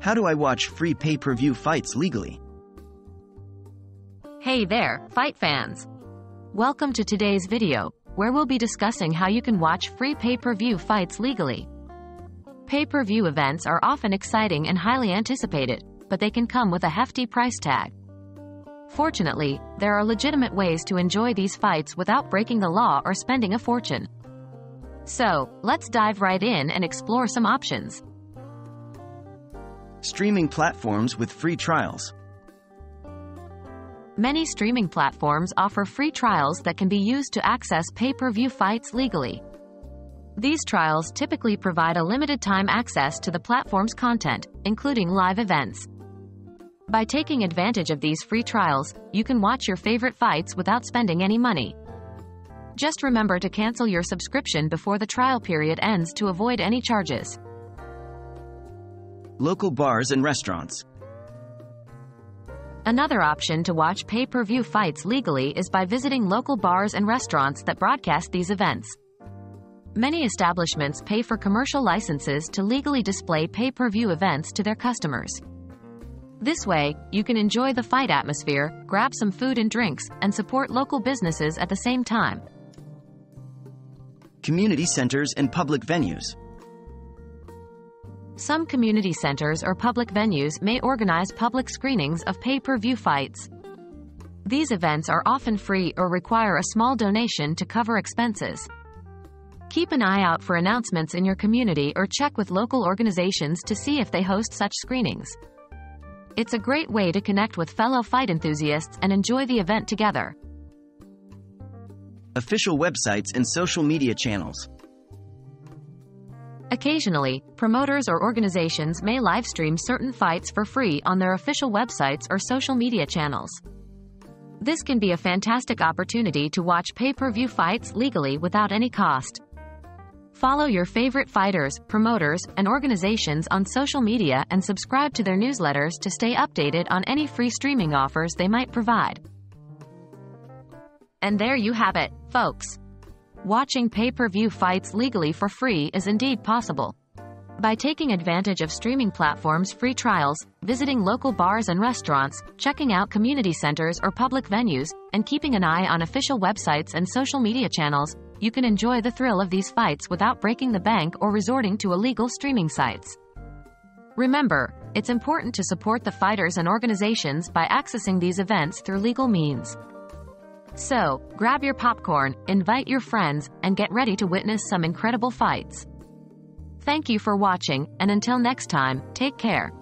How do I watch free pay-per-view fights legally? Hey there, fight fans! Welcome to today's video, where we'll be discussing how you can watch free pay-per-view fights legally. Pay-per-view events are often exciting and highly anticipated, but they can come with a hefty price tag. Fortunately, there are legitimate ways to enjoy these fights without breaking the law or spending a fortune. So, let's dive right in and explore some options. Streaming platforms with free trials. Many streaming platforms offer free trials that can be used to access pay-per-view fights legally. These trials typically provide a limited time access to the platform's content, including live events. By taking advantage of these free trials, you can watch your favorite fights without spending any money. Just remember to cancel your subscription before the trial period ends to avoid any charges. Local bars and restaurants. Another option to watch pay-per-view fights legally is by visiting local bars and restaurants that broadcast these events. Many establishments pay for commercial licenses to legally display pay-per-view events to their customers. This way, you can enjoy the fight atmosphere, grab some food and drinks, and support local businesses at the same time. Community centers and public venues. Some community centers or public venues may organize public screenings of pay-per-view fights. These events are often free or require a small donation to cover expenses. Keep an eye out for announcements in your community or check with local organizations to see if they host such screenings. It's a great way to connect with fellow fight enthusiasts and enjoy the event together. Official websites and social media channels. Occasionally, promoters or organizations may livestream certain fights for free on their official websites or social media channels. This can be a fantastic opportunity to watch pay-per-view fights legally without any cost. Follow your favorite fighters, promoters, and organizations on social media and subscribe to their newsletters to stay updated on any free streaming offers they might provide. And there you have it, folks. Watching pay-per-view fights legally for free is indeed possible. By taking advantage of streaming platforms' free trials, visiting local bars and restaurants, checking out community centers or public venues, and keeping an eye on official websites and social media channels, you can enjoy the thrill of these fights without breaking the bank or resorting to illegal streaming sites. Remember, it's important to support the fighters and organizations by accessing these events through legal means. So, grab your popcorn, invite your friends, and get ready to witness some incredible fights. Thank you for watching, and until next time, take care.